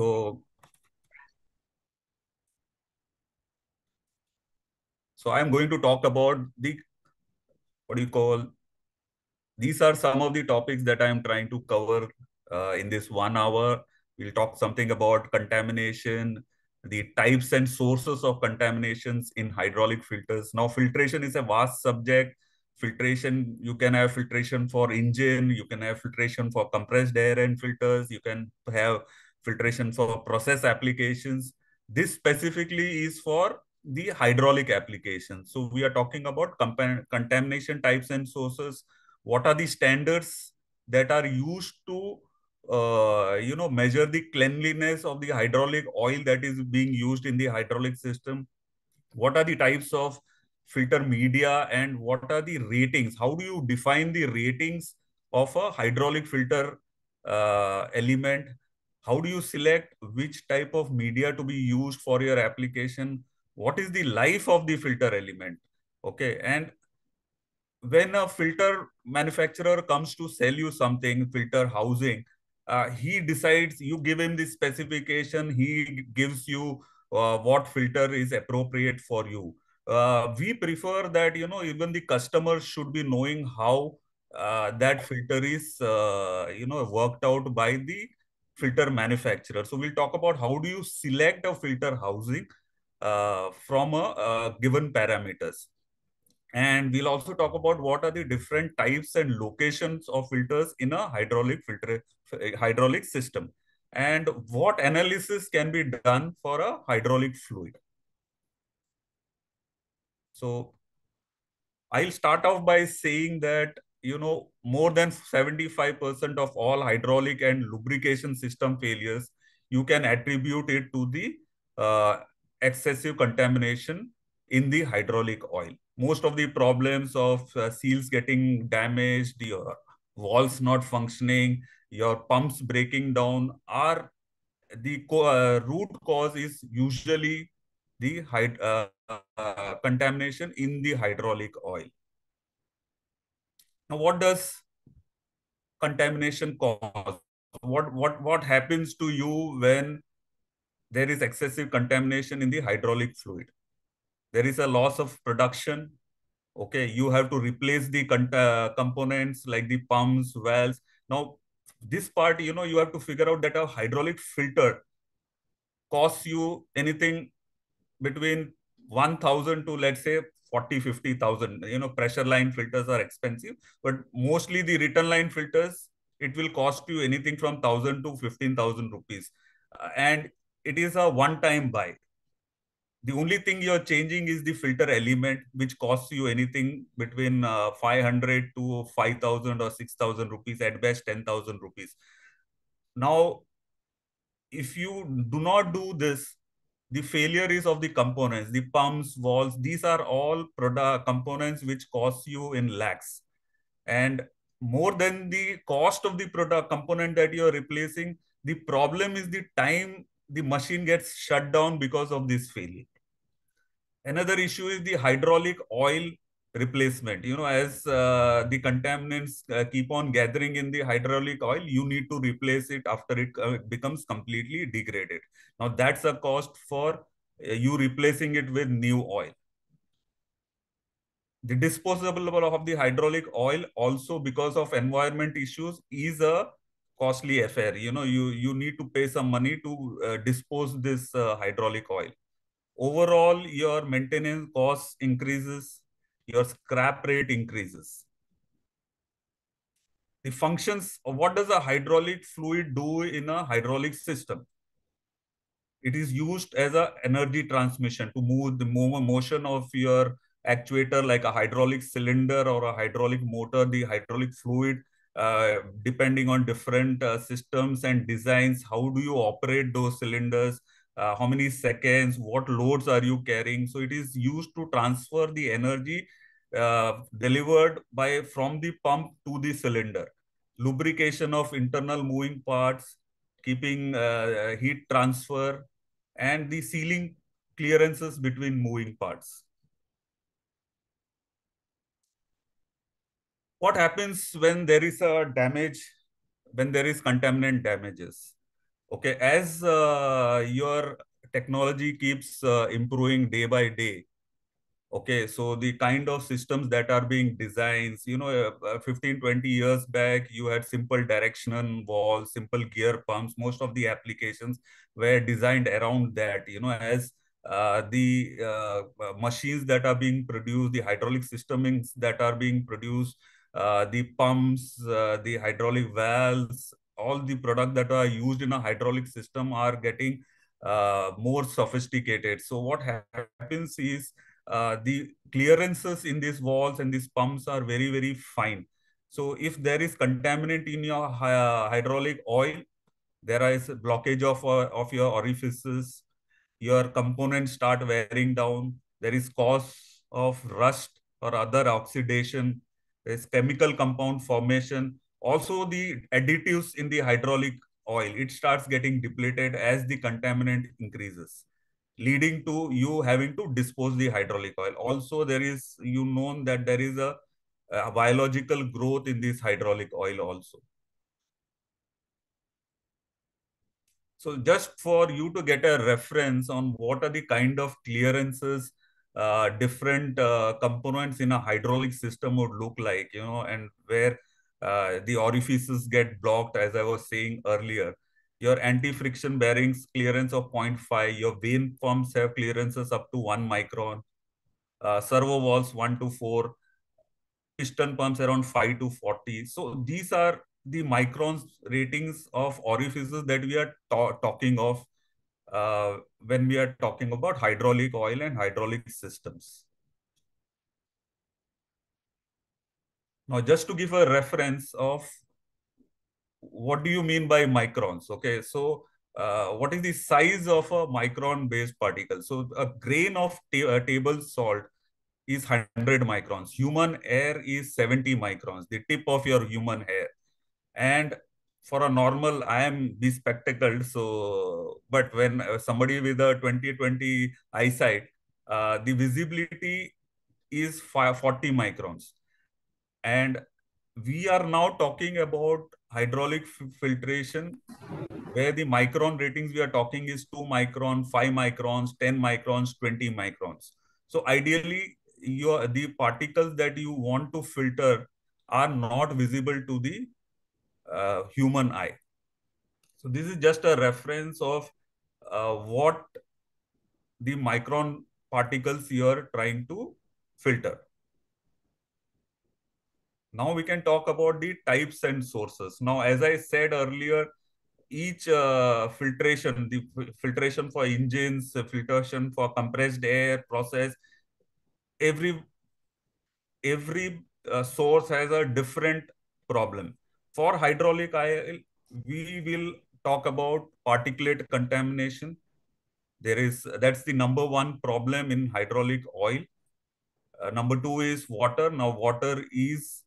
So, so I'm going to talk about the, what do you call, these are some of the topics that I'm trying to cover uh, in this one hour. We'll talk something about contamination, the types and sources of contaminations in hydraulic filters. Now, filtration is a vast subject. Filtration, you can have filtration for engine, you can have filtration for compressed air and filters, you can have filtration for process applications. This specifically is for the hydraulic application. So we are talking about contamination types and sources. What are the standards that are used to uh, you know, measure the cleanliness of the hydraulic oil that is being used in the hydraulic system? What are the types of filter media and what are the ratings? How do you define the ratings of a hydraulic filter uh, element? How do you select which type of media to be used for your application? What is the life of the filter element? Okay, and when a filter manufacturer comes to sell you something, filter housing, uh, he decides, you give him the specification, he gives you uh, what filter is appropriate for you. Uh, we prefer that, you know, even the customer should be knowing how uh, that filter is, uh, you know, worked out by the filter manufacturer. So we'll talk about how do you select a filter housing uh, from a given parameters. And we'll also talk about what are the different types and locations of filters in a hydraulic filter hydraulic system and what analysis can be done for a hydraulic fluid. So I'll start off by saying that, you know, more than 75% of all hydraulic and lubrication system failures, you can attribute it to the uh, excessive contamination in the hydraulic oil most of the problems of uh, seals getting damaged, your valves not functioning, your pumps breaking down are the uh, root cause is usually the uh, uh, contamination in the hydraulic oil. Now, what does contamination cause? What, what, what happens to you when there is excessive contamination in the hydraulic fluid? there is a loss of production. Okay, you have to replace the uh, components like the pumps, valves. Now, this part, you know, you have to figure out that a hydraulic filter costs you anything between 1,000 to let's say 40, 50,000. You know, pressure line filters are expensive, but mostly the return line filters, it will cost you anything from 1,000 to 15,000 rupees. Uh, and it is a one-time buy the only thing you're changing is the filter element, which costs you anything between uh, 500 to 5,000 or 6,000 rupees, at best 10,000 rupees. Now, if you do not do this, the failure is of the components, the pumps, valves, these are all product components which cost you in lakhs. And more than the cost of the product component that you're replacing, the problem is the time the machine gets shut down because of this failure. Another issue is the hydraulic oil replacement. You know, as uh, the contaminants uh, keep on gathering in the hydraulic oil, you need to replace it after it uh, becomes completely degraded. Now, that's a cost for uh, you replacing it with new oil. The disposable of the hydraulic oil also because of environment issues is a costly affair. You know, you, you need to pay some money to uh, dispose this uh, hydraulic oil overall your maintenance cost increases, your scrap rate increases. The functions, what does a hydraulic fluid do in a hydraulic system? It is used as a energy transmission to move the motion of your actuator like a hydraulic cylinder or a hydraulic motor, the hydraulic fluid, uh, depending on different uh, systems and designs, how do you operate those cylinders? uh, how many seconds, what loads are you carrying. So it is used to transfer the energy uh, delivered by from the pump to the cylinder. Lubrication of internal moving parts, keeping uh, heat transfer, and the sealing clearances between moving parts. What happens when there is a damage, when there is contaminant damages? Okay, as uh, your technology keeps uh, improving day by day, okay, so the kind of systems that are being designed, you know, uh, 15, 20 years back, you had simple directional valves, simple gear pumps. Most of the applications were designed around that, you know, as uh, the uh, machines that are being produced, the hydraulic systems that are being produced, uh, the pumps, uh, the hydraulic valves, all the products that are used in a hydraulic system are getting uh, more sophisticated. So what happens is uh, the clearances in these valves and these pumps are very, very fine. So if there is contaminant in your uh, hydraulic oil, there is blockage of, uh, of your orifices, your components start wearing down, there is cause of rust or other oxidation, there's chemical compound formation, also the additives in the hydraulic oil, it starts getting depleted as the contaminant increases, leading to you having to dispose the hydraulic oil. Also, there is, you know that there is a, a biological growth in this hydraulic oil also. So just for you to get a reference on what are the kind of clearances uh, different uh, components in a hydraulic system would look like, you know, and where uh, the orifices get blocked, as I was saying earlier. Your anti-friction bearings clearance of 0.5, your vane pumps have clearances up to 1 micron, uh, servo valves 1 to 4, piston pumps around 5 to 40. So these are the microns ratings of orifices that we are talking of uh, when we are talking about hydraulic oil and hydraulic systems. Now, just to give a reference of what do you mean by microns? Okay, so uh, what is the size of a micron-based particle? So a grain of ta table salt is 100 microns. Human hair is 70 microns, the tip of your human hair. And for a normal, I am bespectacled. So, but when somebody with a 20/20 eyesight, uh, the visibility is 40 microns. And we are now talking about hydraulic filtration, where the micron ratings we are talking is 2 micron, 5 microns, 10 microns, 20 microns. So ideally, your the particles that you want to filter are not visible to the uh, human eye. So this is just a reference of uh, what the micron particles you are trying to filter. Now we can talk about the types and sources. Now, as I said earlier, each uh, filtration, the filtration for engines, filtration for compressed air process, every every uh, source has a different problem. For hydraulic oil, we will talk about particulate contamination. There is that's the number one problem in hydraulic oil. Uh, number two is water. Now, water is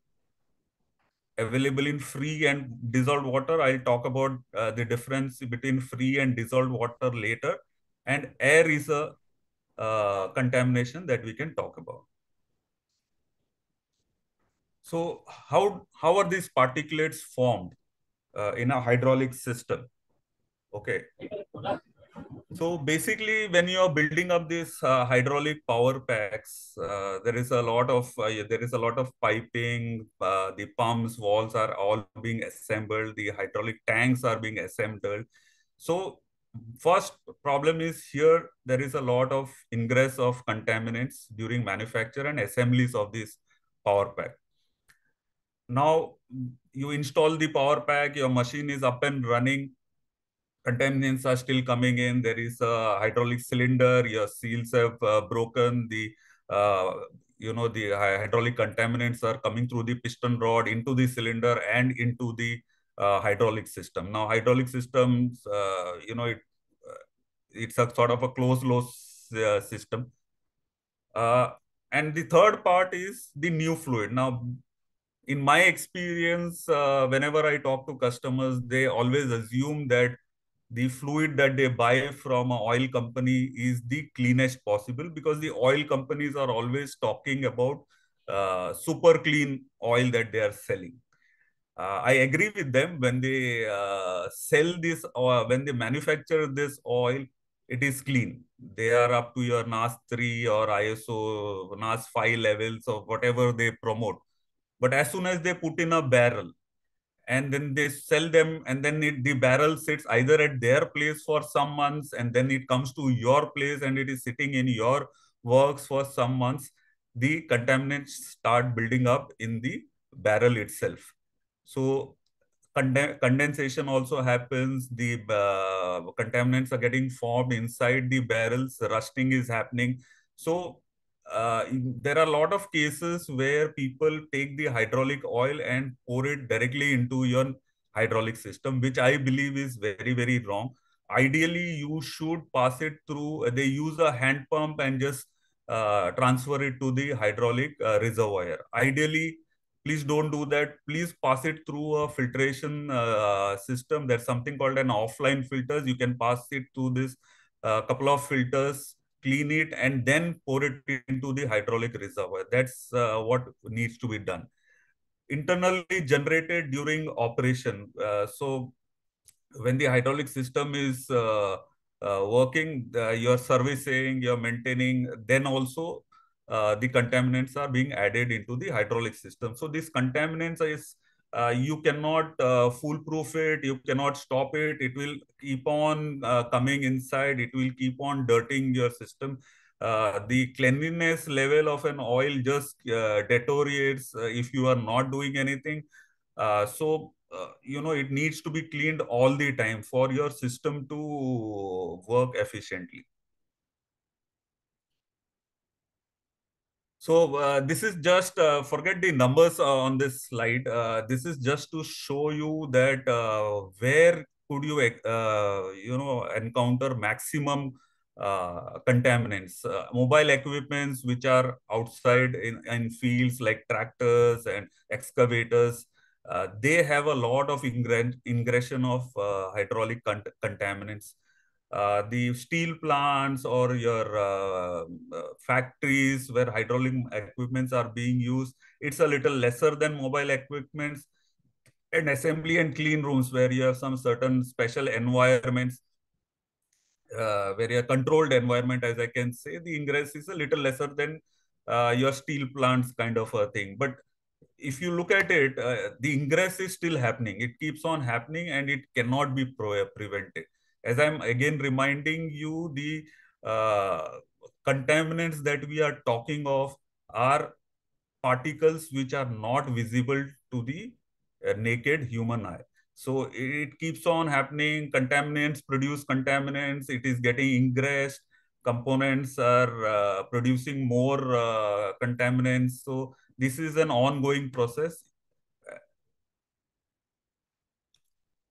available in free and dissolved water. I'll talk about uh, the difference between free and dissolved water later. And air is a uh, contamination that we can talk about. So how, how are these particulates formed uh, in a hydraulic system? Okay. So basically, when you are building up these uh, hydraulic power packs, uh, there is a lot of uh, there is a lot of piping. Uh, the pumps, valves are all being assembled. The hydraulic tanks are being assembled. So first problem is here there is a lot of ingress of contaminants during manufacture and assemblies of this power pack. Now you install the power pack, your machine is up and running contaminants are still coming in. There is a hydraulic cylinder. Your seals have uh, broken. The uh, you know the hydraulic contaminants are coming through the piston rod into the cylinder and into the uh, hydraulic system. Now hydraulic systems, uh, you know, it uh, it's a sort of a closed loop uh, system. and the third part is the new fluid. Now in my experience, uh, whenever I talk to customers, they always assume that the fluid that they buy from an oil company is the cleanest possible because the oil companies are always talking about uh, super clean oil that they are selling. uh, I agree with them when they uh, sell this or when they manufacture this oil, it is clean. They are up to your NAS 3 or ISO NAS 5 levels or whatever they promote. But as soon as they put in a barrel and then they sell them and then it, the barrel sits either at their place for some months and then it comes to your place and it is sitting in your works for some months, the contaminants start building up in the barrel itself so condensation also happens. The uh, contaminants are getting formed inside the barrels. Rusting is happening. So uh, there are a lot of cases where people take the hydraulic oil and pour it directly into your hydraulic system, which I believe is very, very wrong. Ideally, you should pass it through, they use a hand pump and just uh, transfer it to the hydraulic uh, reservoir. Ideally, please don't do that please pass it through a filtration uh, system there's something called an offline filters you can pass it through this uh, couple of filters clean it and then pour it into the hydraulic reservoir that's uh, what needs to be done internally generated during operation uh, so when the hydraulic system is uh, uh, working you're servicing you're maintaining then also uh, the contaminants are being added into the hydraulic system. So these contaminants is uh, you cannot uh, foolproof it, you cannot stop it. It will keep on uh, coming inside. It will keep on dirtying your system. Uh, the cleanliness level of an oil just uh, deteriorates if you are not doing anything. so you know it needs to be cleaned all the time for your system to work efficiently. So uh, this is just, uh, forget the numbers uh, on this slide. Uh, this is just to show you that uh, where could you, uh, you know, encounter maximum contaminants. mobile equipments which are outside in, in fields like tractors and excavators, they have a lot of ingression of hydraulic contaminants. Uh, the steel plants or your uh, uh, factories where hydraulic equipments are being used, it's a little lesser than mobile equipments. And assembly and clean rooms where you have some certain special environments, uh, very controlled environment, as I can say, the ingress is a little lesser than uh, your steel plants kind of a thing. But if you look at it, the ingress is still happening. It keeps on happening and it cannot be prevented as I'm again reminding you, the uh, contaminants that we are talking of are particles which are not visible to the uh, naked human eye. So it keeps on happening. Contaminants produce contaminants. It is getting ingressed. Components are uh, producing more uh, contaminants. So this is an ongoing process.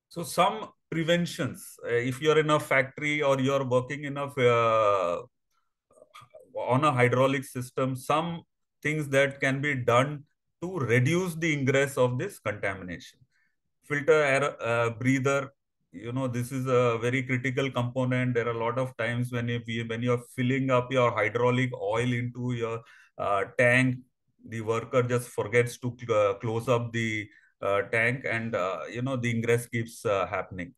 So some preventions. Uh, if you're in a factory or you're working in a uh, on a hydraulic system, some things that can be done to reduce the ingress of this contamination. Filter air uh, breather, you know, this is a very critical component. There are a lot of times when you when you're filling up your hydraulic oil into your uh, tank, the worker just forgets to uh, close up the uh, tank and you know the ingress keeps happening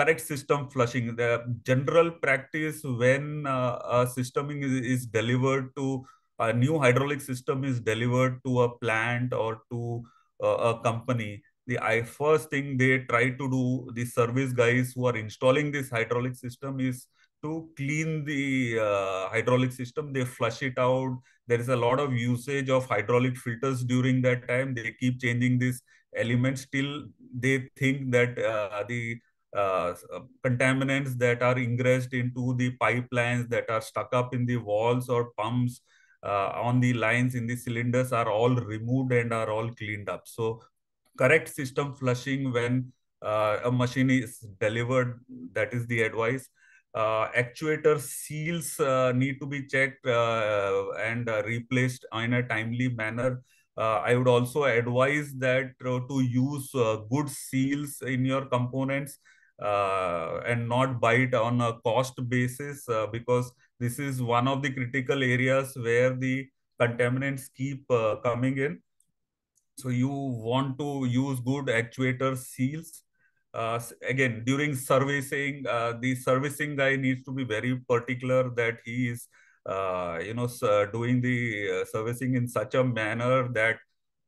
correct system flushing. The general practice when uh, a system is, is delivered to a new hydraulic system is delivered to a plant or to uh, a company, the I, first thing they try to do, the service guys who are installing this hydraulic system is to clean the uh, hydraulic system. They flush it out. There is a lot of usage of hydraulic filters during that time. They keep changing these elements till they think that uh, the uh, uh, contaminants that are ingressed into the pipelines that are stuck up in the valves or pumps uh, on the lines in the cylinders are all removed and are all cleaned up. So correct system flushing when uh, a machine is delivered, that is the advice. Uh, actuator seals uh, need to be checked and replaced in a timely manner. I would also advise that to use good seals in your components uh, and not buy it on a cost basis uh, because this is one of the critical areas where the contaminants keep uh, coming in. so you want to use good actuator seals. Uh, again, during servicing, uh, the servicing guy needs to be very particular that he is, uh, you know, doing the servicing in such a manner that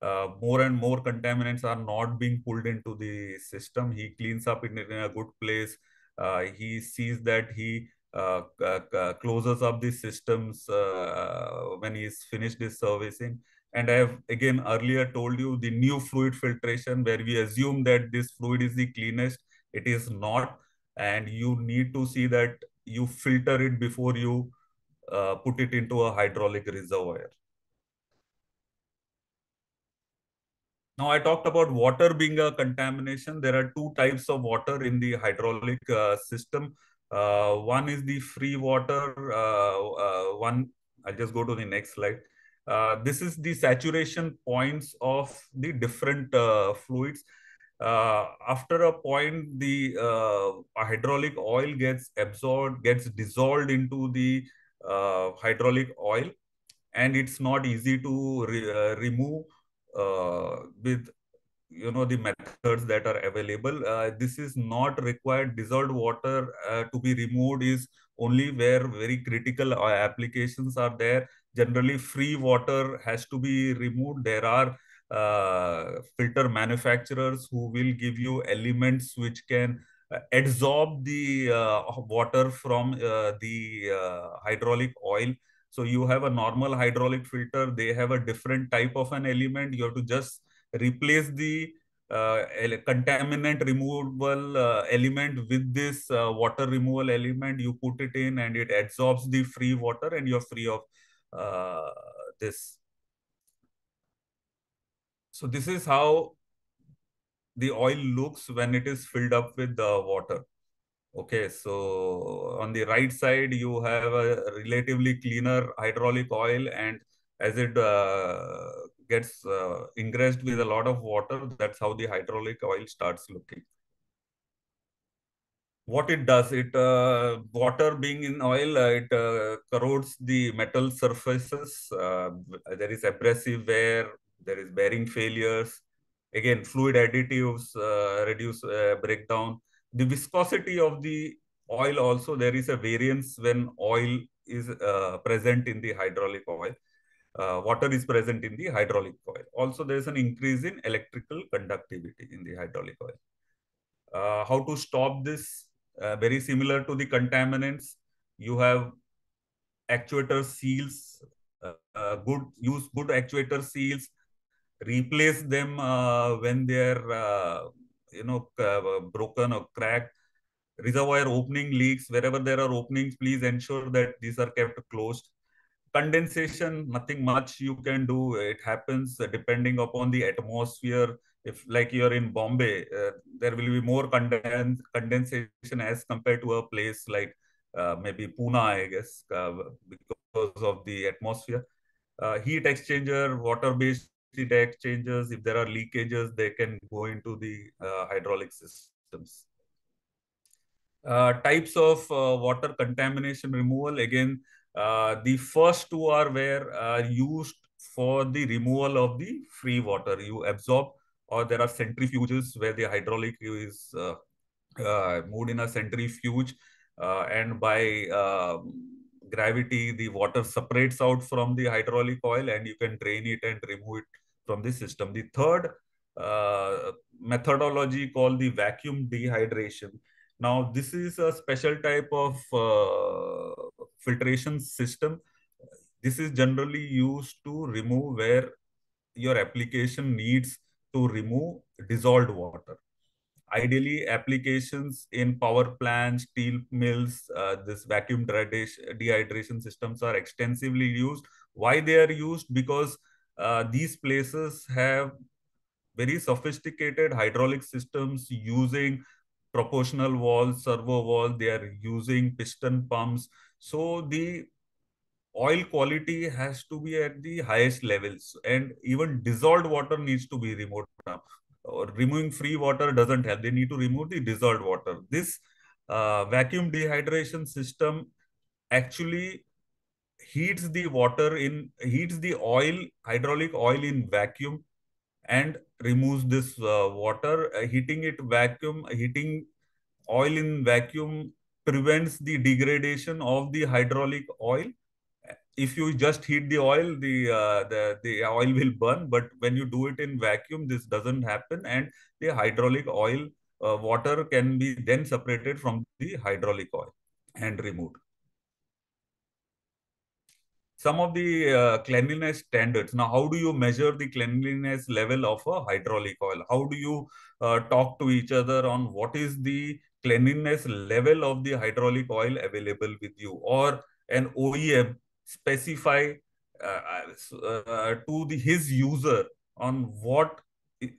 uh, more and more contaminants are not being pulled into the system. He cleans up in, in a good place. Uh, he sees that he closes up the systems when he's finished his servicing and I have again earlier told you the new fluid filtration where we assume that this fluid is the cleanest. It is not. And you need to see that you filter it before you uh, put it into a hydraulic reservoir. Now, I talked about water being a contamination. There are two types of water in the hydraulic uh, system. Uh, one is the free water. Uh, uh, one, I'll just go to the next slide. Uh, this is the saturation points of the different uh, fluids. After a point, the hydraulic oil gets absorbed, gets dissolved into the hydraulic oil, and it's not easy to re remove with you know the methods that are available. this is not required. Dissolved water to be removed is only where very critical applications are there generally free water has to be removed. There are uh, filter manufacturers who will give you elements which can uh, absorb the uh, water from uh, the uh, hydraulic oil. So you have a normal hydraulic filter. They have a different type of an element. You have to just replace the uh, contaminant removal uh, element with this uh, water removal element you put it in and it absorbs the free water and you're free of uh, this. So this is how the oil looks when it is filled up with the water. Okay, so on the right side, you have a relatively cleaner hydraulic oil and as it uh, gets uh, ingressed with a lot of water, that's how the hydraulic oil starts looking what it does, it uh, water being in oil, uh, it uh, corrodes the metal surfaces. Uh, there is abrasive wear, there is bearing failures. Again, fluid additives reduce breakdown. The viscosity of the oil also, there is a variance when oil is present in the hydraulic oil. water is present in the hydraulic oil. Also, there is an increase in electrical conductivity in the hydraulic oil. Uh, how to stop this uh, very similar to the contaminants. You have actuator seals, uh, uh, good use good actuator seals, replace them uh, when they're uh, you know broken or cracked. Reservoir opening leaks, wherever there are openings, please ensure that these are kept closed. Condensation nothing much you can do. It happens depending upon the atmosphere. If like you're in bombay uh, there will be more condens condensation as compared to a place like uh, maybe pune i guess uh, because of the atmosphere. Uh, heat exchanger water based heat exchangers if there are leakages they can go into the uh, hydraulic systems uh, types of water contamination removal again uh, the first two are where uh, used for the removal of the free water. You absorb, or there are centrifuges where the hydraulic is uh, uh moved in a centrifuge, uh, and by um, gravity, the water separates out from the hydraulic oil, and you can drain it and remove it from the system. The third methodology called the vacuum dehydration now, this is a special type of uh, filtration system. This is generally used to remove where your application needs to remove dissolved water. Ideally, applications in power plants, steel mills, uh, this vacuum dehydration systems are extensively used. Why they are used? Because uh, these places have very sophisticated hydraulic systems using proportional valves, servo valve, they are using piston pumps. So the oil quality has to be at the highest levels and even dissolved water needs to be removed. Or removing free water doesn't help. They need to remove the dissolved water. This uh, vacuum dehydration system actually heats the water in, heats the oil, hydraulic oil in vacuum and removes this uh, water. Uh, heating it vacuum, heating oil in vacuum prevents the degradation of the hydraulic oil. If you just heat the oil, the uh, the the oil will burn. But when you do it in vacuum, this doesn't happen, and the hydraulic oil uh, water can be then separated from the hydraulic oil and removed some of the uh, cleanliness standards. Now, how do you measure the cleanliness level of a hydraulic oil? How do you uh, talk to each other on what is the cleanliness level of the hydraulic oil available with you? Or an OEM specify uh, uh, to the, his user on what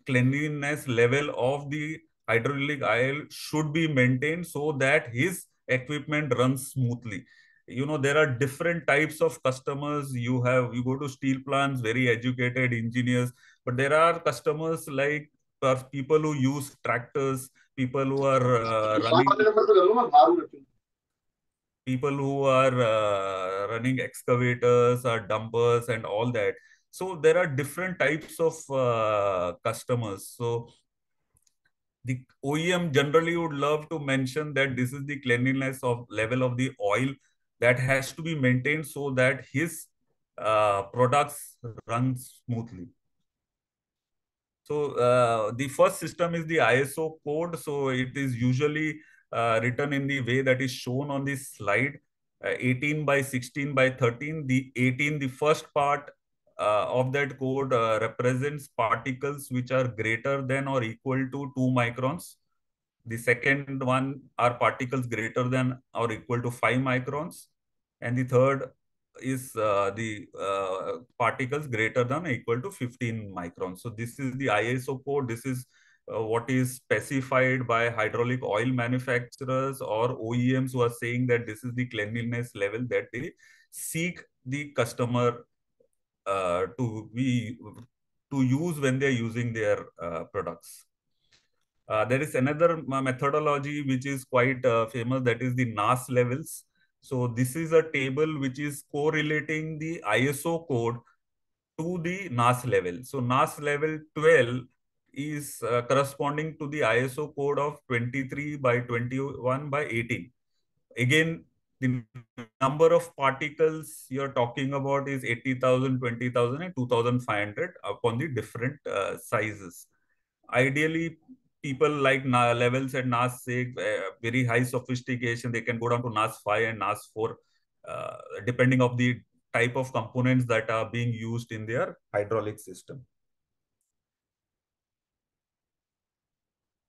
cleanliness level of the hydraulic oil should be maintained so that his equipment runs smoothly you know there are different types of customers. You have you go to steel plants very educated engineers but there are customers like people who use tractors people who are uh, running people who are uh, running excavators or dumpers and all that. So there are different types of uh, customers. So the OEM generally would love to mention that this is the cleanliness of level of the oil that has to be maintained so that his uh, products run smoothly. So uh, the first system is the ISO code. So it is usually uh, written in the way that is shown on this slide. Uh, 18 by 16 by 13. The 18, the first part uh, of that code uh, represents particles which are greater than or equal to 2 microns. The second one are particles greater than or equal to 5 microns and the third is uh, the uh, particles greater than equal to 15 microns. So this is the ISO code. This is uh, what is specified by hydraulic oil manufacturers or OEMs who are saying that this is the cleanliness level that they seek the customer uh, to be to use when they're using their uh, products. Uh, there is another methodology which is quite famous that is the NAS levels. So this is a table which is correlating the ISO code to the NAS level. So NAS level 12 is uh, corresponding to the ISO code of 23 by 21 by 18. Again, the number of particles you're talking about is 80,000, 20,000 and 2,500 upon the different uh, sizes. Ideally, people like levels at NAS 6, uh, very high sophistication, they can go down to NAS 5 and NAS 4, uh, depending of the type of components that are being used in their hydraulic system.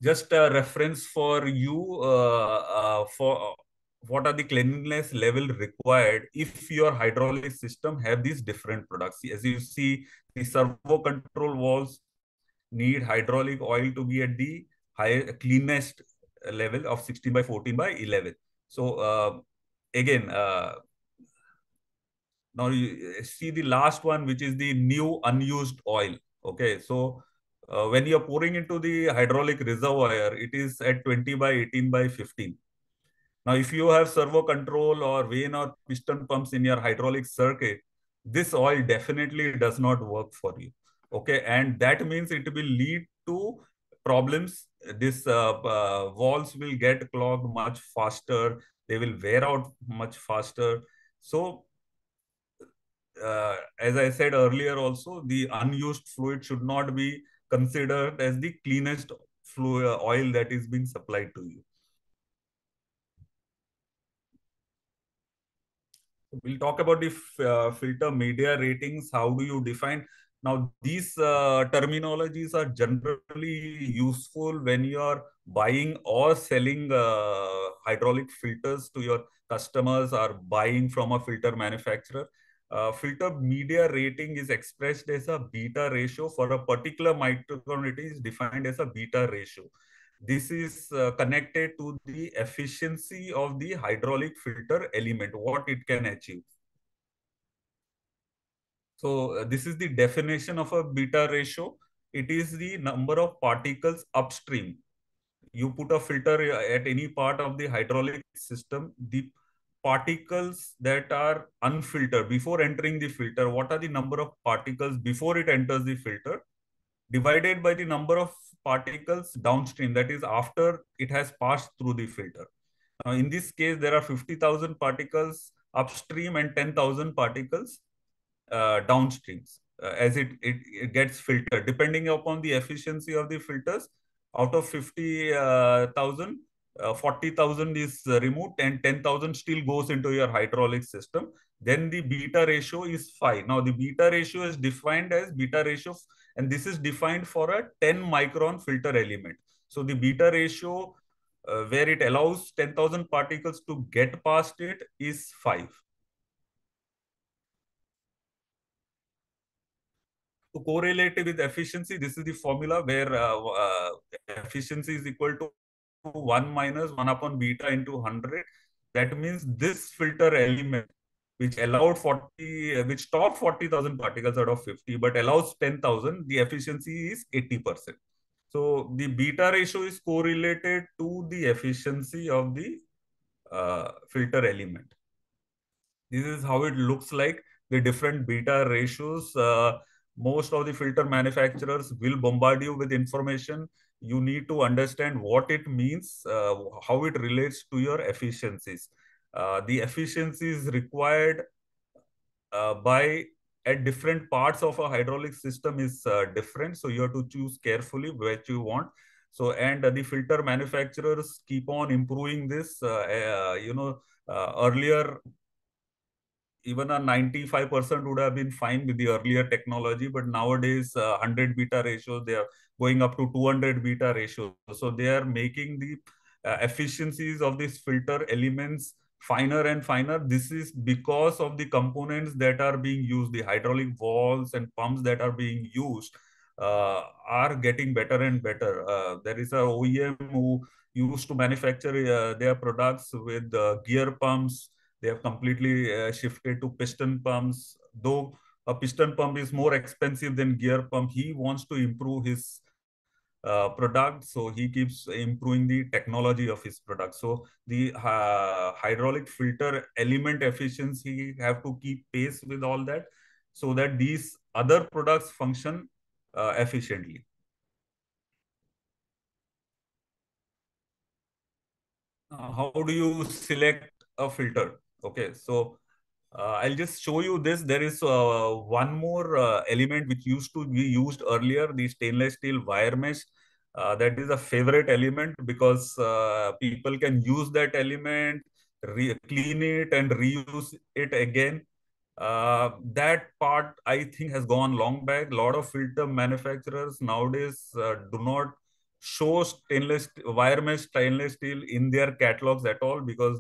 Just a reference for you uh, uh for what are the cleanliness level required if your hydraulic system have these different products. As you see, the servo control valves need hydraulic oil to be at the high cleanest level of 16 by 14 by 11. So uh, again, uh, now you see the last one, which is the new unused oil. Okay, so uh, when you're pouring into the hydraulic reservoir, it is at 20 by 18 by 15. Now, if you have servo control or vane or piston pumps in your hydraulic circuit, this oil definitely does not work for you okay and that means it will lead to problems. This uh, uh, valves will get clogged much faster. They will wear out much faster. So uh, as i said earlier also the unused fluid should not be considered as the cleanest fluid uh, oil that is being supplied to you. We'll talk about the uh, filter media ratings. How do you define now, these uh, terminologies are generally useful when you are buying or selling uh, hydraulic filters to your customers or buying from a filter manufacturer. Uh, filter media rating is expressed as a beta ratio for a particular micron. It is defined as a beta ratio. This is uh, connected to the efficiency of the hydraulic filter element, what it can achieve. So uh, this is the definition of a beta ratio. It is the number of particles upstream. You put a filter uh, at any part of the hydraulic system, the particles that are unfiltered before entering the filter, what are the number of particles before it enters the filter? divided by the number of particles downstream, that is after it has passed through the filter. Now, in this case, there are 50,000 particles upstream and 10,000 particles uh, downstreams uh, as it, it, it, gets filtered. Depending upon the efficiency of the filters, out of 50,000, uh, 40,000 is removed and 10,000 still goes into your hydraulic system. Then the beta ratio is 5. Now, the beta ratio is defined as beta ratio, and this is defined for a 10 micron filter element. So, the beta ratio uh, where it allows 10,000 particles to get past it is 5. To correlate with efficiency, this is the formula where uh, uh, efficiency is equal to 1 minus 1 upon beta into 100. That means this filter element, which allowed 40, which stopped 40,000 particles out of 50, but allows 10,000, the efficiency is 80%. So the beta ratio is correlated to the efficiency of the uh, filter element. This is how it looks like the different beta ratios. Uh, most of the filter manufacturers will bombard you with information. You need to understand what it means, uh, how it relates to your efficiencies. Uh, the efficiencies required uh, by at different parts of a hydraulic system is uh, different. So you have to choose carefully which you want. So, and the filter manufacturers keep on improving this. Uh, uh you know, earlier, even a 95% would have been fine with the earlier technology, but nowadays, 100 uh, beta ratio they are going up to 200 beta ratio So they are making the efficiencies of these filter elements finer and finer. This is because of the components that are being used, the hydraulic valves and pumps that are being used uh, are getting better and better. Uh, there is a OEM who used to manufacture uh, their products with gear pumps. They have completely uh, shifted to piston pumps. Though a piston pump is more expensive than gear pump, he wants to improve his uh, product. So he keeps improving the technology of his product. So the uh, hydraulic filter element efficiency have to keep pace with all that so that these other products function uh, efficiently. How do you select a filter? Okay, so uh, I'll just show you this. There is uh, one more uh, element which used to be used earlier, the stainless steel wire mesh. Uh, that is a favorite element because uh, people can use that element, clean it and reuse it again. Uh, that part, I think, has gone long back. A lot of filter manufacturers nowadays do not show stainless wire mesh stainless steel in their catalogs at all because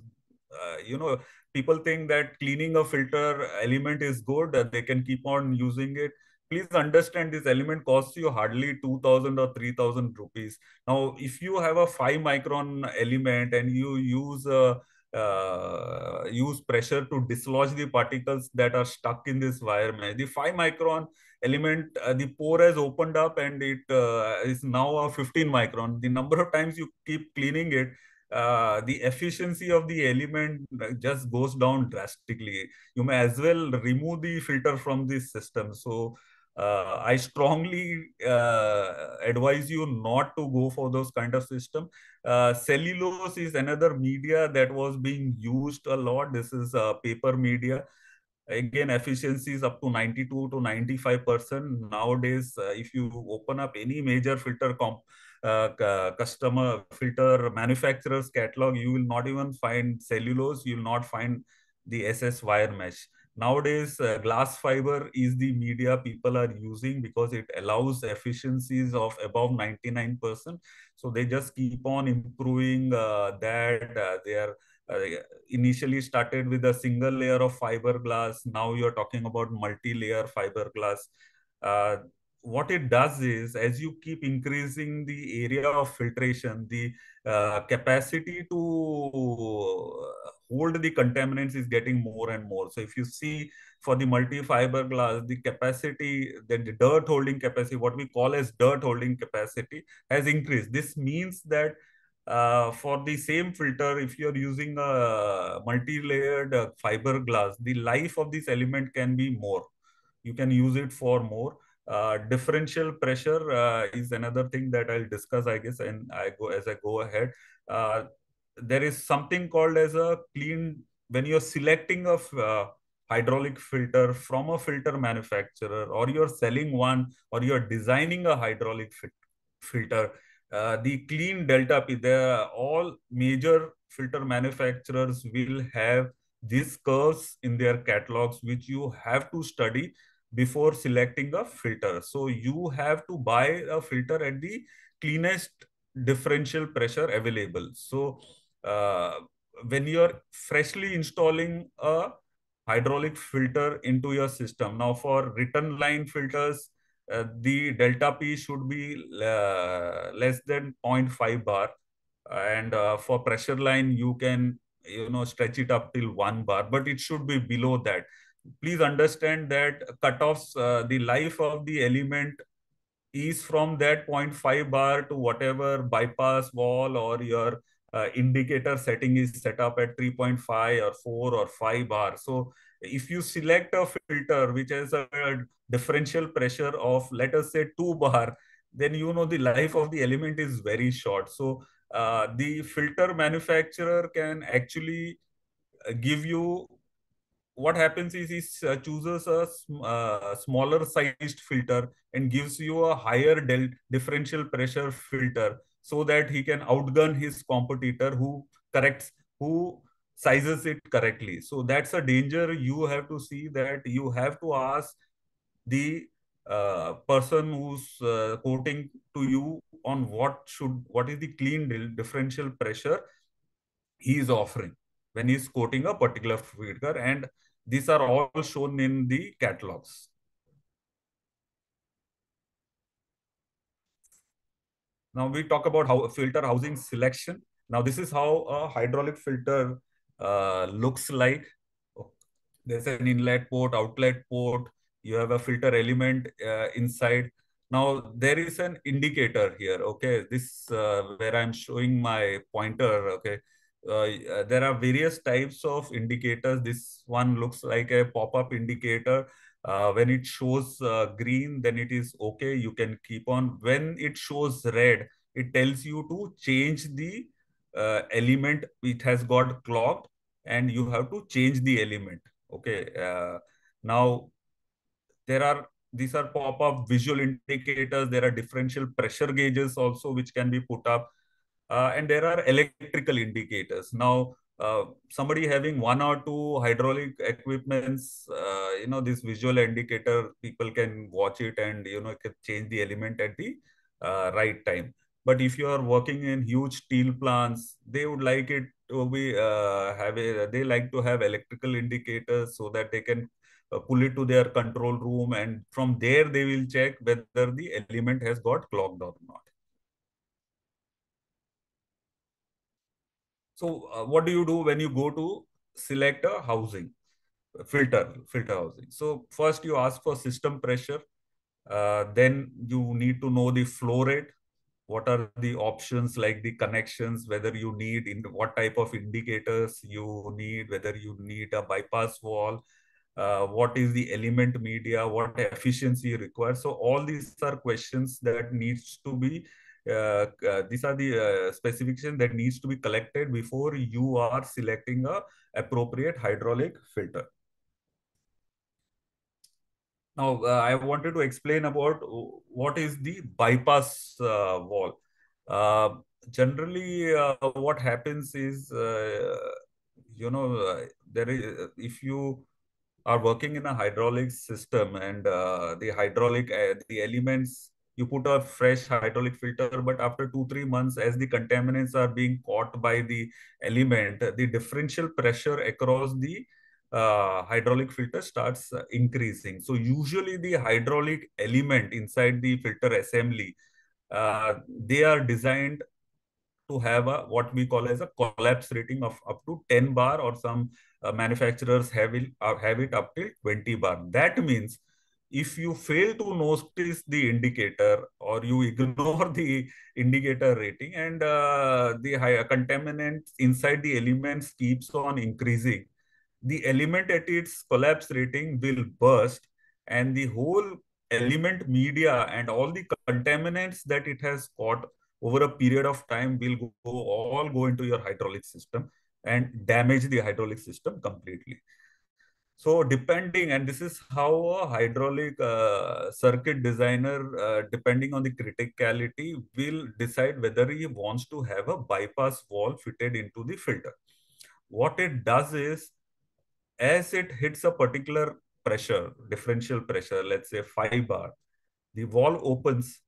uh, you know people think that cleaning a filter element is good that they can keep on using it please understand this element costs you hardly 2000 or 3000 rupees now if you have a 5 micron element and you use a uh, use pressure to dislodge the particles that are stuck in this wire mesh. The 5 micron element, uh, the pore has opened up and it uh, is now a 15 micron. The number of times you keep cleaning it, uh, the efficiency of the element just goes down drastically. You may as well remove the filter from this system. So uh, I strongly uh, advise you not to go for those kind of system. Uh, cellulose is another media that was being used a lot. This is a paper media. Again, efficiency is up to 92 to 95%. Nowadays, uh, if you open up any major filter comp uh, customer filter manufacturer's catalog, you will not even find cellulose. You will not find the SS wire mesh. Nowadays, uh, glass fiber is the media people are using because it allows efficiencies of above 99%. So they just keep on improving uh, that. Uh, they are initially started with a single layer of fiberglass. Now you're talking about multi-layer fiberglass. Uh, what it does is as you keep increasing the area of filtration the uh, capacity to hold the contaminants is getting more and more so if you see for the multi fiber glass the capacity then the dirt holding capacity what we call as dirt holding capacity has increased this means that uh, for the same filter, if you're using a multi-layered uh, fiberglass, the life of this element can be more. You can use it for more Uh, differential pressure uh, is another thing that I'll discuss, I guess, and I go as I go ahead. Uh, there is something called as a clean when you're selecting a hydraulic filter from a filter manufacturer, or you're selling one, or you're designing a hydraulic filter. Uh, the clean delta P, the all major filter manufacturers will have these curves in their catalogs, which you have to study before selecting a filter. So you have to buy a filter at the cleanest differential pressure available. So uh, when you're freshly installing a hydraulic filter into your system, now for return line filters, uh, the delta P should be uh, less than 0.5 bar. And uh, for pressure line, you can you know stretch it up till one bar, but it should be below that please understand that cutoffs, uh, the life of the element is from that 0.5 bar to whatever bypass valve or your uh, indicator setting is set up at 3.5 or 4 or 5 bar. So if you select a filter which has a differential pressure of, let us say, 2 bar, then you know the life of the element is very short. So uh, the filter manufacturer can actually uh, give you what happens is he uh, chooses a uh, smaller sized filter and gives you a higher del differential pressure filter so that he can outgun his competitor who corrects who sizes it correctly so that's a danger you have to see that you have to ask the uh, person who's uh, quoting to you on what should what is the clean differential pressure he is offering when he's quoting a particular filter and these are all shown in the catalogs. Now we talk about how filter housing selection. Now this is how a hydraulic filter uh, looks like. There's an inlet port, outlet port. You have a filter element uh, inside. Now there is an indicator here. Okay, this uh, where I'm showing my pointer. Okay, uh, there are various types of indicators. This one looks like a pop-up indicator. Uh, when it shows uh, green, then it is okay. You can keep on. When it shows red, it tells you to change the uh, element. It has got clogged and you have to change the element. Okay. Uh, now, there are these are pop-up visual indicators. There are differential pressure gauges also, which can be put up. Uh, and there are electrical indicators. Now, uh, somebody having one or two hydraulic equipments, uh, you know, this visual indicator, people can watch it and, you know, can change the element at the uh, right time. But if you are working in huge steel plants, they would like it to be, uh, have a, they like to have electrical indicators so that they can uh, pull it to their control room. And from there, they will check whether the element has got clogged or not. So uh, what do you do when you go to select a housing filter, filter housing? So first you ask for system pressure. Uh, then you need to know the flow rate. What are the options like the connections, whether you need in what type of indicators you need, whether you need a bypass valve, uh, what is the element media, what efficiency required. So all these are questions that needs to be uh, uh, these are the uh, specifications that needs to be collected before you are selecting a appropriate hydraulic filter. Now, uh, I wanted to explain about what is the bypass uh, valve. Uh, generally, what happens is, you know, there is if you are working in a hydraulic system and the hydraulic the elements you put a fresh hydraulic filter, but after two, three months, as the contaminants are being caught by the element, the differential pressure across the uh, hydraulic filter starts uh, increasing. So usually the hydraulic element inside the filter assembly, uh, they are designed to have a what we call as a collapse rating of up to 10 bar or some uh, manufacturers have it, uh, have it up till 20 bar. That means if you fail to notice the indicator or you ignore the indicator rating and uh, the higher contaminant inside the elements keeps on increasing, the element at its collapse rating will burst and the whole element media and all the contaminants that it has caught over a period of time will go, all go into your hydraulic system and damage the hydraulic system completely. So depending, and this is how a hydraulic uh, circuit designer, uh, depending on the criticality, will decide whether he wants to have a bypass valve fitted into the filter. What it does is, as it hits a particular pressure, differential pressure, let's say 5 bar, the valve opens.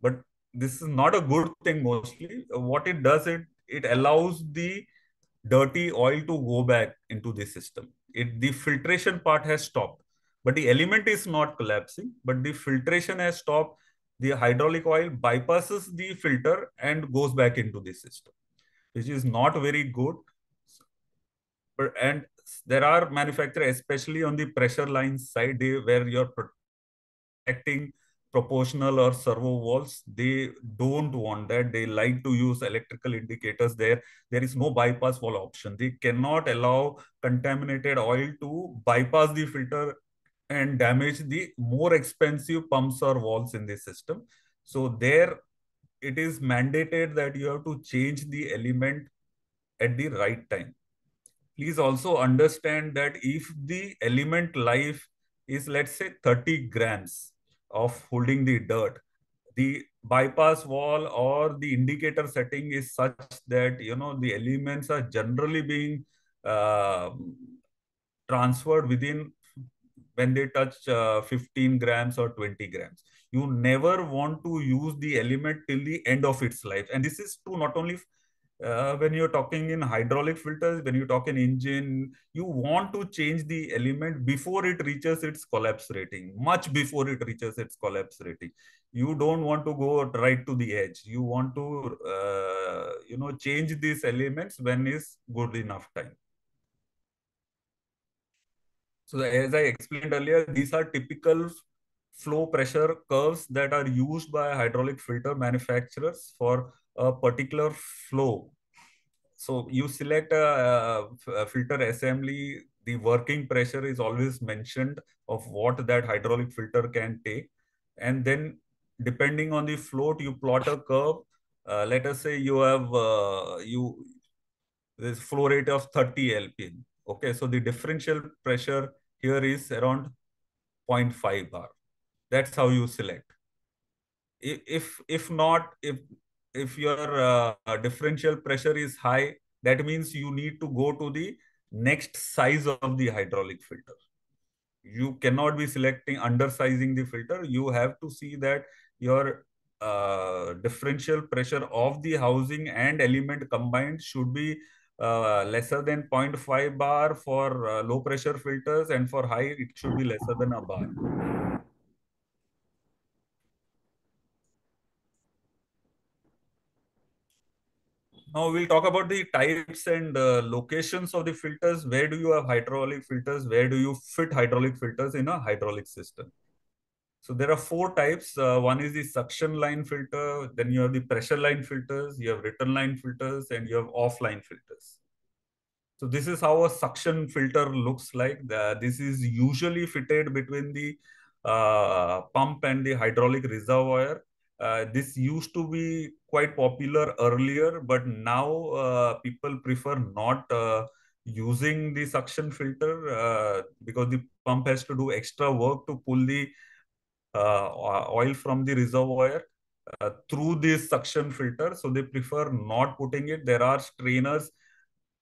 But this is not a good thing mostly. What it does, it, it allows the dirty oil to go back into the system. It, the filtration part has stopped, but the element is not collapsing, but the filtration has stopped. The hydraulic oil bypasses the filter and goes back into the system, which is not very good. But, and there are manufacturers, especially on the pressure line side, they, where you're protecting proportional or servo valves they don't want that. They like to use electrical indicators there. There is no bypass valve option. They cannot allow contaminated oil to bypass the filter and damage the more expensive pumps or valves in the system. So there it is mandated that you have to change the element at the right time please also understand that if the element life is let's say 30 grams of holding the dirt the bypass valve or the indicator setting is such that you know the elements are generally being uh, transferred within when they touch uh, 15 grams or 20 grams. You never want to use the element till the end of its life. And this is true not only uh, when you're talking in hydraulic filters, when you talk in engine, you want to change the element before it reaches its collapse rating, much before it reaches its collapse rating. You don't want to go right to the edge. You want to, uh, you know, change these elements when is good enough time. So as I explained earlier, these are typical flow pressure curves that are used by hydraulic filter manufacturers for a particular flow. So you select a, a, filter assembly, the working pressure is always mentioned of what that hydraulic filter can take. And then depending on the float, you plot a curve. Uh, let us say you have uh, you this flow rate of 30 LPM. Okay, so the differential pressure here is around 0.5 bar. That's how you select. If if not, if if your uh, differential pressure is high, that means you need to go to the next size of the hydraulic filter. You cannot be selecting undersizing the filter. You have to see that your uh, differential pressure of the housing and element combined should be uh, lesser than 0.5 bar for uh, low pressure filters and for high it should be lesser than a bar. Now we'll talk about the types and uh, locations of the filters. Where do you have hydraulic filters? Where do you fit hydraulic filters in a hydraulic system? So there are four types. Uh, one is the suction line filter. Then you have the pressure line filters. You have return line filters and you have offline filters. So this is how a suction filter looks like. The, this is usually fitted between the uh, pump and the hydraulic reservoir. Uh, this used to be quite popular earlier, but now uh, people prefer not uh, using the suction filter uh, because the pump has to do extra work to pull the uh, oil from the reservoir through this suction filter. So they prefer not putting it. There are strainers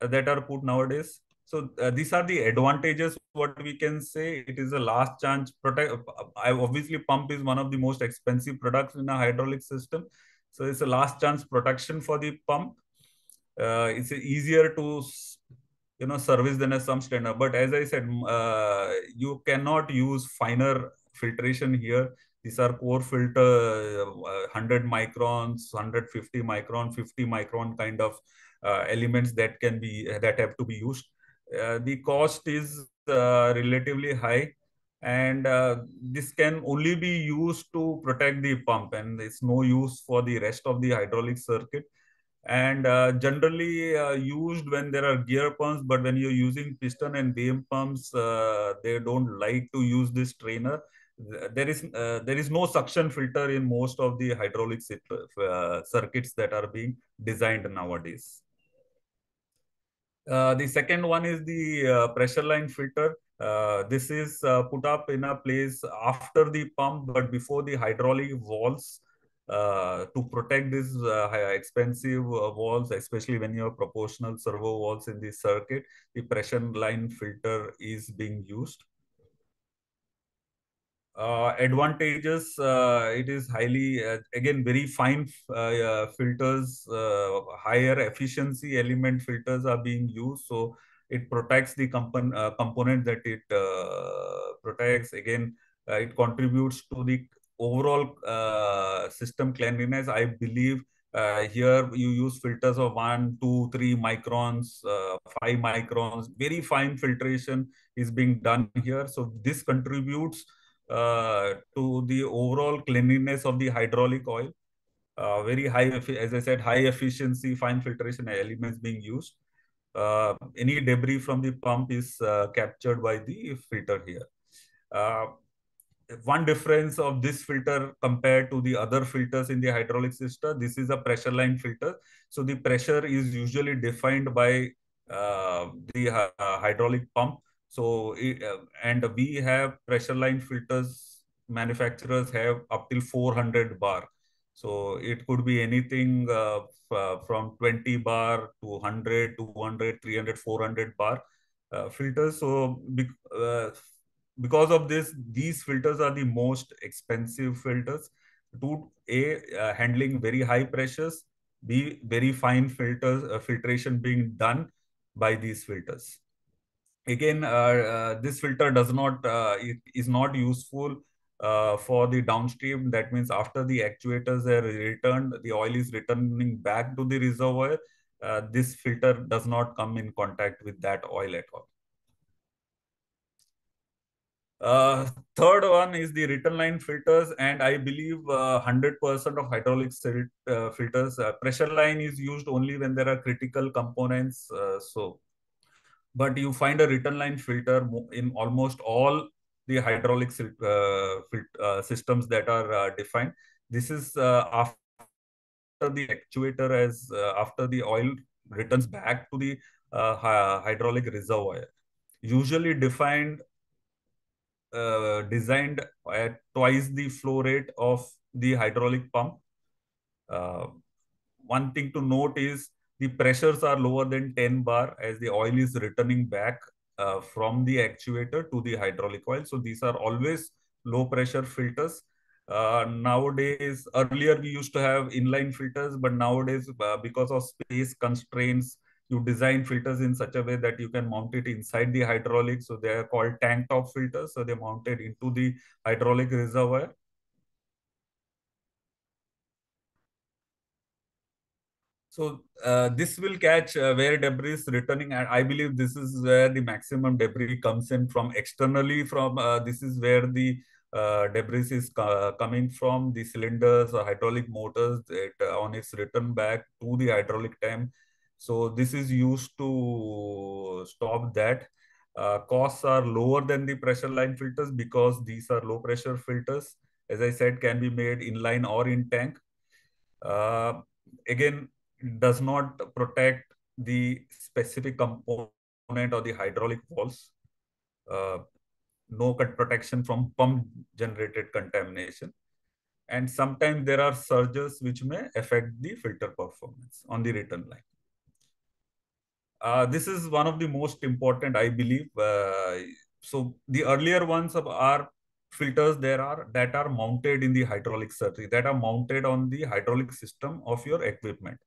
that are put nowadays. So uh, these are the advantages. What we can say, it is a last chance. Protect. I obviously pump is one of the most expensive products in a hydraulic system. So it's a last chance protection for the pump. Uh, it's easier to you know service than a some standard. But as I said, uh, you cannot use finer filtration here. These are core filter, 100 uh, microns, 150 micron, 50 micron kind of uh, elements that can be that have to be used. Uh, the cost is uh, relatively high and uh, this can only be used to protect the pump and it's no use for the rest of the hydraulic circuit and uh, generally uh, used when there are gear pumps but when you're using piston and vane pumps uh, they don't like to use this strainer there is there is no suction filter in most of the hydraulic circuits that are being designed nowadays. Uh, the second one is the uh, pressure line filter. Uh, this is uh, put up in a place after the pump, but before the hydraulic valves uh, to protect these expensive valves, especially when you have proportional servo valves in the circuit, the pressure line filter is being used. Uh, advantages uh, it is highly uh, again very fine uh, filters uh, higher efficiency element filters are being used. So it protects the component uh, component that it protects. Again it contributes to the overall system cleanliness. I believe here you use filters of one two three microns five microns. Very fine filtration is being done here. So this contributes uh, to the overall cleanliness of the hydraulic oil. Uh, very high, as I said, high efficiency fine filtration elements being used. Uh, any debris from the pump is uh, captured by the filter here. Uh, one difference of this filter compared to the other filters in the hydraulic system, this is a pressure line filter. So the pressure is usually defined by the hydraulic pump so, uh, and we have pressure line filters, manufacturers have up till 400 bar. So it could be anything uh, uh from 20 bar to 100, 200, 300, 400 bar uh, filters. So uh, because of this, these filters are the most expensive filters to a handling very high pressures, b very fine filters filtration being done by these filters again, uh, uh, this filter does not uh, is not useful for the downstream. That means after the actuators are returned, the oil is returning back to the reservoir. this filter does not come in contact with that oil at all. Uh, third one is the return line filters, and I believe 100% uh, of hydraulic uh, filters, pressure line is used only when there are critical components. so but you find a return line filter in almost all the hydraulic uh, uh, systems that are uh, defined. This is uh, after the actuator as uh, after the oil returns back to the uh, hydraulic reservoir. Usually defined, designed at twice the flow rate of the hydraulic pump. one thing to note is the pressures are lower than 10 bar as the oil is returning back uh, from the actuator to the hydraulic oil. So these are always low pressure filters. Uh, nowadays, earlier we used to have inline filters, but nowadays uh, because of space constraints, you design filters in such a way that you can mount it inside the hydraulic. So they are called tank top filters. So they mounted into the hydraulic reservoir. So uh, this will catch uh, where debris is returning. And I believe this is where the maximum debris comes in from externally from, uh, this is where the uh, debris is coming from the cylinders or hydraulic motors that, uh, on its return back to the hydraulic tank. So this is used to stop that. Uh, costs are lower than the pressure line filters because these are low pressure filters. As I said, can be made in line or in tank. again, does not protect the specific component or the hydraulic valves. Uh, no protection from pump generated contamination. And sometimes there are surges which may affect the filter performance on the return line. Uh, this is one of the most important, I believe. Uh, so the earlier ones of our filters there are that are mounted in the hydraulic circuit that are mounted on the hydraulic system of your equipment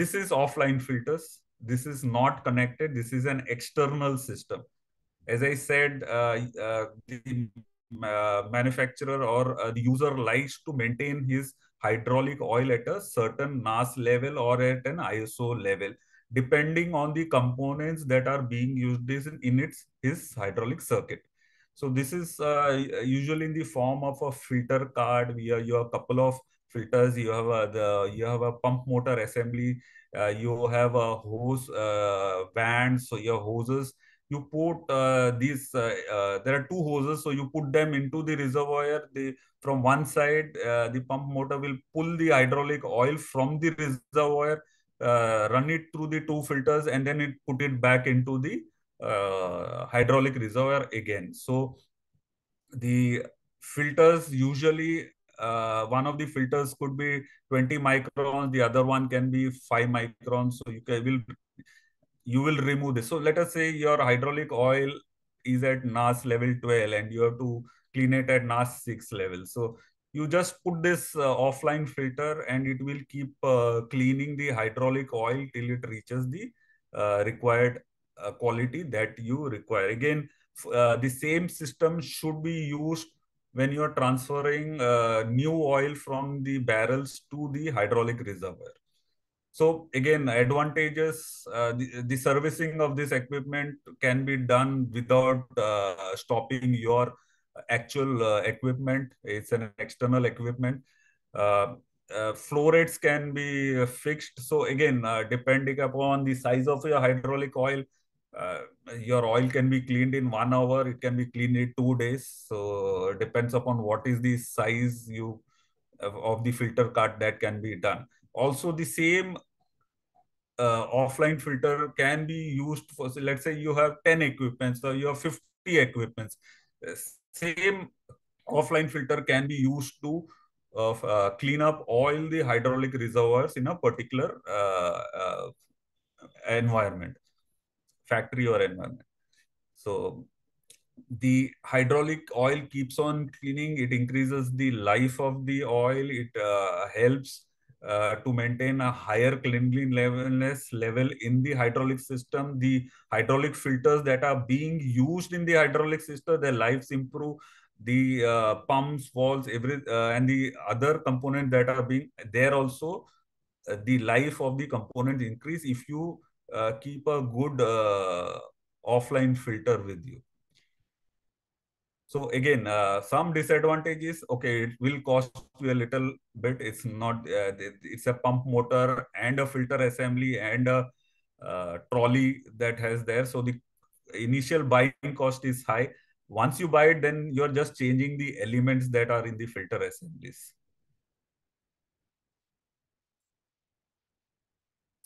this is offline filters. This is not connected. This is an external system. As I said, uh, uh, the uh, manufacturer or uh, the user likes to maintain his hydraulic oil at a certain NAS level or at an ISO level, depending on the components that are being used in, its his hydraulic circuit. So this is uh, usually in the form of a filter cart where you have a couple of filters, you have a, the you have a pump motor assembly, uh, you have a hose uh, band, so your hoses you put uh, these, uh, uh, there are two hoses, so you put them into the reservoir. The, from one side, uh, the pump motor will pull the hydraulic oil from the reservoir, run it through the two filters, and then it put it back into the hydraulic reservoir again. So the filters usually uh, one of the filters could be 20 microns the other one can be 5 microns so you can, will you will remove this. So let us say your hydraulic oil is at NAS level 12 and you have to clean it at NAS 6 level. So you just put this uh, offline filter and it will keep uh, cleaning the hydraulic oil till it reaches the uh, required uh, quality that you require. Again, uh, the same system should be used when you are transferring uh, new oil from the barrels to the hydraulic reservoir. So again, advantages, uh, the, the, servicing of this equipment can be done without uh, stopping your actual uh, equipment. It's an external equipment. Uh, uh, flow rates can be fixed. So again, depending upon the size of your hydraulic oil, your oil can be cleaned in one hour. It can be cleaned in two days. So depends upon what is the size you of the filter cart that can be done also the same uh, offline filter can be used for so let's say you have 10 equipments or you have 50 equipments uh, same offline filter can be used to uh, uh, clean up all the hydraulic reservoirs in a particular uh, uh, environment factory or environment so the hydraulic oil keeps on cleaning it increases the life of the oil it helps uh, to maintain a higher cleanliness level in the hydraulic system. The hydraulic filters that are being used in the hydraulic system, their lives improve. The uh, pumps, valves, every uh, and the other components that are being there also, uh, the life of the components increase if you uh, keep a good offline filter with you. So again, uh, some disadvantages. Okay, it will cost you a little bit. It's not. Uh, it's a pump motor and a filter assembly and a uh, trolley that has there. So the initial buying cost is high. Once you buy it, then you're just changing the elements that are in the filter assemblies.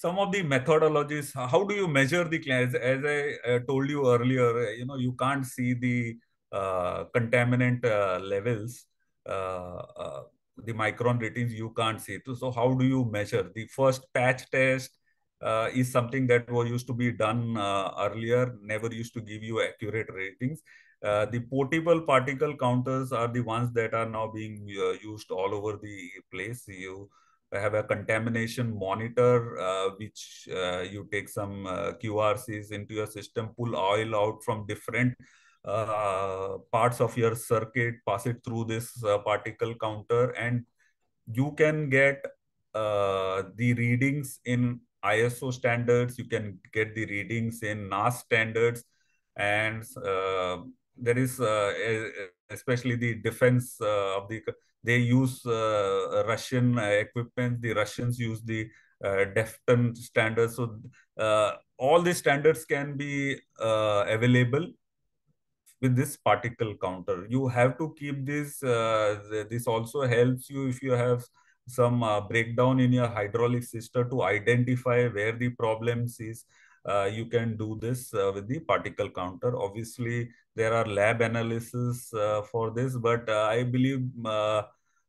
Some of the methodologies how do you measure the as, as i uh, told you earlier you know you can't see the uh, contaminant uh, levels, uh, the micron ratings you can't see. it. So how do you measure? The first patch test uh, is something that was used to be done uh, earlier, never used to give you accurate ratings. Uh, the portable particle counters are the ones that are now being used all over the place. You have a contamination monitor, which you take some QRCs into your system, pull oil out from different uh, parts of your circuit, pass it through this uh, particle counter, and you can get uh, the readings in ISO standards. You can get the readings in NAS standards, and uh, there is uh, especially the defense of the they use uh, uh, Russian uh, equipment. The Russians use the DEFCON standards. So all these standards can be available with this particle counter. You have to keep this. Uh, this also helps you if you have some uh, breakdown in your hydraulic system to identify where the problems is. Uh, you can do this uh, with the particle counter. Obviously, there are lab analysis uh, for this, but uh, I believe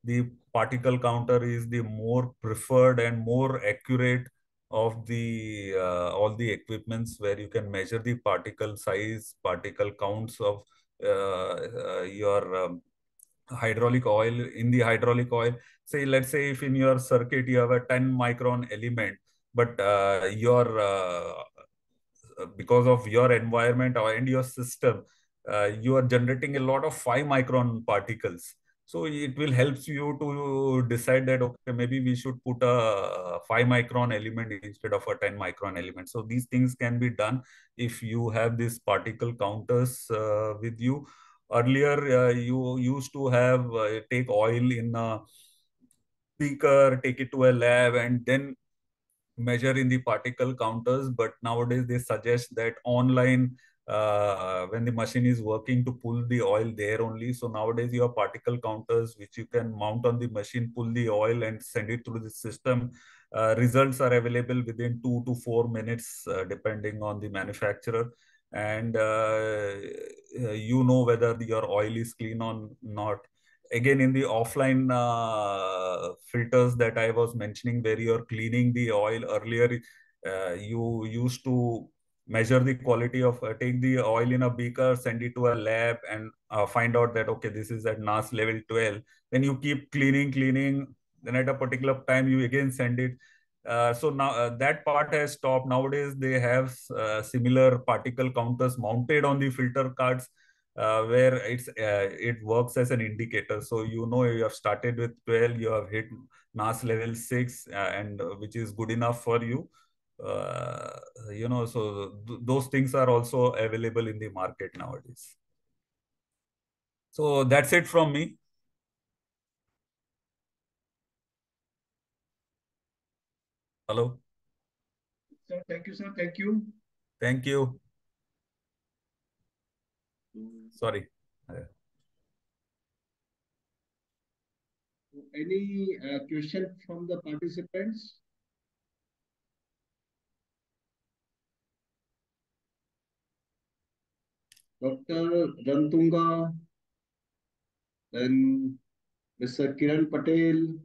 the particle counter is the more preferred and more accurate of the uh, all the equipments where you can measure the particle size, particle counts of uh, uh, your um, hydraulic oil in the hydraulic oil. Say, let's say if in your circuit you have a 10 micron element, but uh, your uh, because of your environment or and your system, uh, you are generating a lot of 5 micron particles so it will help you to decide that, okay, maybe we should put a 5 micron element instead of a 10 micron element. So these things can be done if you have these particle counters uh, with you. Earlier, uh, you used to have uh, take oil in a beaker, take it to a lab, and then measure in the particle counters. But nowadays, they suggest that online uh, when the machine is working to pull the oil there only. So nowadays you have particle counters which you can mount on the machine, pull the oil and send it through the system. Uh, results are available within two to four minutes, uh, depending on the manufacturer. And uh, you know whether your oil is clean or not. Again, in the offline uh, filters that I was mentioning, where you're cleaning the oil earlier, uh, you used to measure the quality of uh, take the oil in a beaker send it to a lab and uh, find out that okay this is at nas level 12 then you keep cleaning cleaning. Then at a particular time you again send it. Uh, so now uh, that part has stopped. Nowadays they have similar particle counters mounted on the filter carts uh, where it's it works as an indicator. So you know you have started with 12 you have hit nas level 6 and which is good enough for you. Uh, you know so th those things are also available in the market nowadays. So that's it from me. Hello? Sir thank you sir. Thank you. Thank you sorry any uh, question from the participants Dr. Ranatunga, then Mr. Kiran Patel.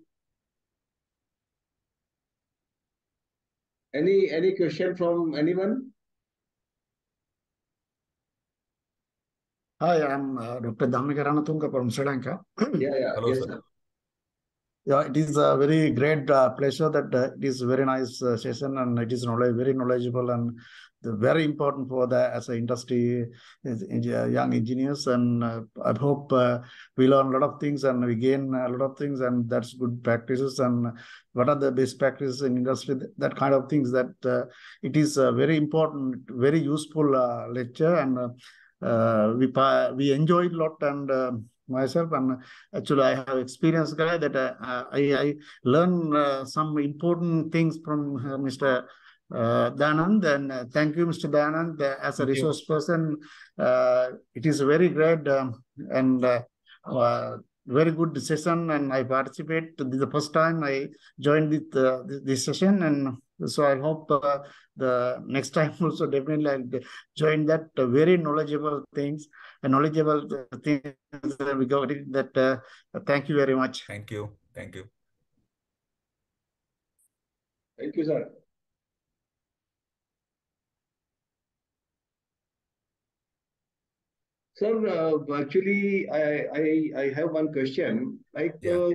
Any any question from anyone? Hi, I'm uh, Dr. Dhammika Ranatunga from Sri Lanka. yeah, yeah. Hello, yes, sir. sir. Yeah, it is a very great uh, pleasure that uh, it is a very nice uh, session and it is knowledge, very knowledgeable and very important for the as an industry as young engineers and uh, i hope uh, we learn a lot of things and we gain a lot of things and that's good practices and what are the best practices in industry that kind of things that uh, it is a very important very useful uh, lecture and uh, we we enjoyed a lot and uh, myself and actually i have experienced guy that i i learn some important things from mr uh, Dayanand. And uh, thank you, Mr. Dayanand, uh, as a resource person. Uh, it is very great um, and uh, uh, very good session. And I participate. This is the first time I joined with, this, this, session. And so I hope uh, the next time also definitely I'll join that uh, very knowledgeable things and knowledgeable things that we got it. That thank you very much. Thank you. Thank you. Thank you, sir. Sir, uh, actually, I, I, I have one question. Like yeah.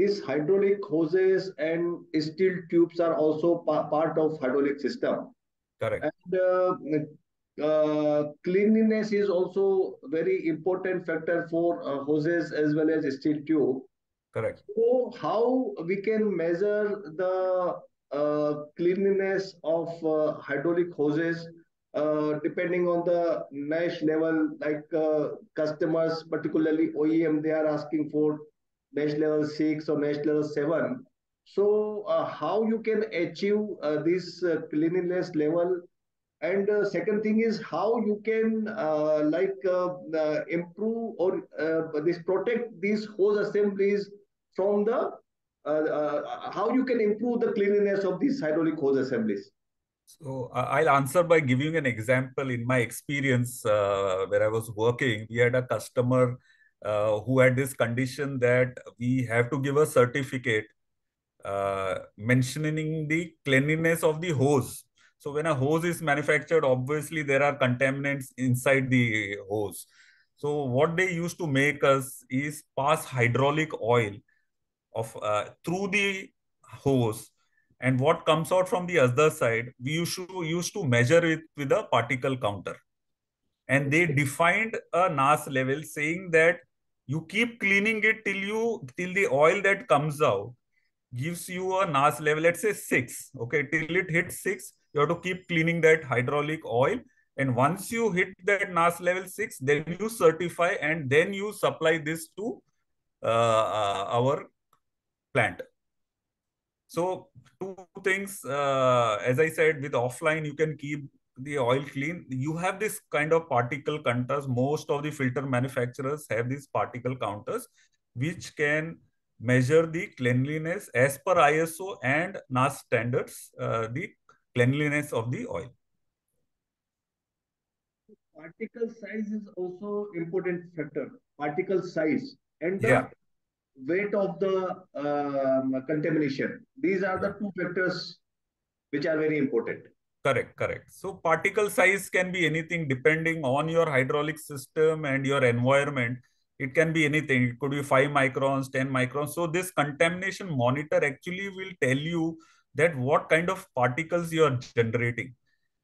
Uh, these hydraulic hoses and steel tubes are also pa part of hydraulic system. Correct. And uh, uh cleanliness is also very important factor for uh, hoses as well as steel tube. Correct. So how we can measure the uh, cleanliness of hydraulic hoses uh, depending on the mesh level, like uh, customers, particularly OEM, they are asking for mesh level 6 or mesh level 7. So uh, how you can achieve uh, this uh, cleanliness level? And second thing is how you can like improve or this protect these hose assemblies from the how you can improve the cleanliness of these hydraulic hose assemblies. So I'll answer by giving an example. In my experience, uh, where I was working, we had a customer uh, who had this condition that we have to give a certificate uh, mentioning the cleanliness of the hose. So when a hose is manufactured, obviously there are contaminants inside the hose. So what they used to make us is pass hydraulic oil of uh, through the hose and what comes out from the other side, we used to, used to measure it with a particle counter. And they defined a NAS level saying that you keep cleaning it till you till the oil that comes out gives you a NAS level, let's say six. Okay, till it hits six, you have to keep cleaning that hydraulic oil. And once you hit that NAS level six, then you certify and then you supply this to uh, uh, our plant. So two things, uh, as I said, with offline, you can keep the oil clean, you have this kind of particle counters. Most of the filter manufacturers have these particle counters, which can measure the cleanliness as per ISO and NAS standards, uh, the cleanliness of the oil. Particle size is also important factor. Particle size and the Yeah. weight of the um, contamination. These are the two factors which are very important. Correct, correct. So particle size can be anything depending on your hydraulic system and your environment. It can be anything. It could be 5 microns, 10 microns. So this contamination monitor actually will tell you that what kind of particles you are generating.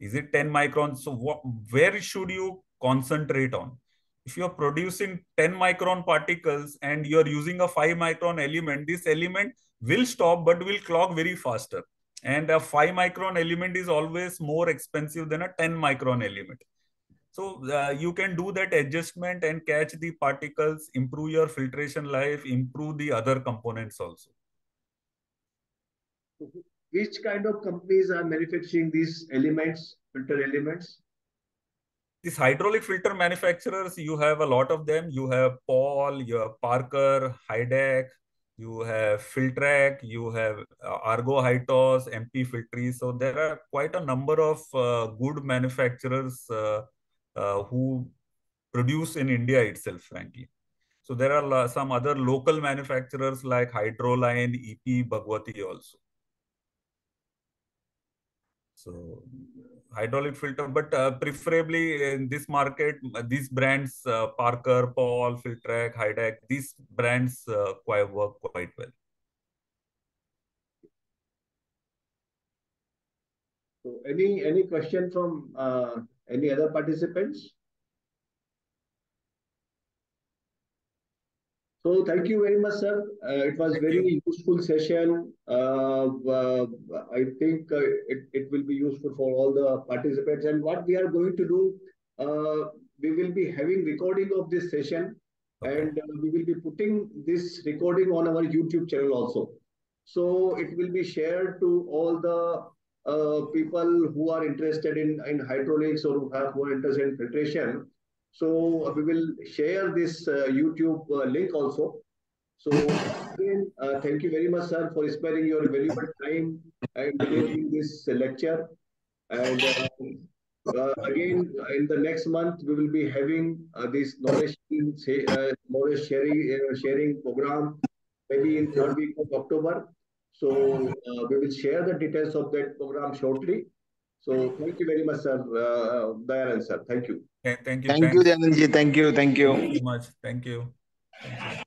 Is it 10 microns? So what, where should you concentrate on? If you're producing 10 micron particles and you're using a 5 micron element, this element will stop but will clog very faster and a 5 micron element is always more expensive than a 10 micron element. So uh, you can do that adjustment and catch the particles improve your filtration life improve the other components also. Which kind of companies are manufacturing these elements, filter elements? these hydraulic filter manufacturers you have a lot of them. You have Pall you have parker hydac you have filtrac you have uh, Argo-Hytos mp filtri so there are quite a number of uh, good manufacturers uh, uh, who produce in india itself frankly. So there are some other local manufacturers like hydroline ep bhagwati also. So hydraulic filter, but uh, preferably in this market, these brands, uh, Parker, Pall, Filtrac, Hydac, these brands uh, quite work quite well. So any any question from uh, any other participants? So thank you very much, sir. Uh, it was Thank very useful session. Uh, uh, I think uh, it, it will be useful for all the participants. And what we are going to do, uh, we will be having recording of this session Okay. and uh, we will be putting this recording on our YouTube channel also. So it will be shared to all the people who are interested in, in hydraulics or who have more interest in filtration. So we will share this uh, YouTube uh, link also. So again, uh, thank you very much, sir, for sparing your valuable time and delivering this lecture. And uh, uh, again, in the next month, we will be having uh, this knowledge sharing, uh, knowledge sharing uh, sharing program, maybe in third week of October. So uh, we will share the details of that program shortly. So thank you very much, sir, uh, sir. Thank you. Thank thank you. Thank you, thanks Dhananji. Thank you. Thank you. very much. Thank you. Thank you.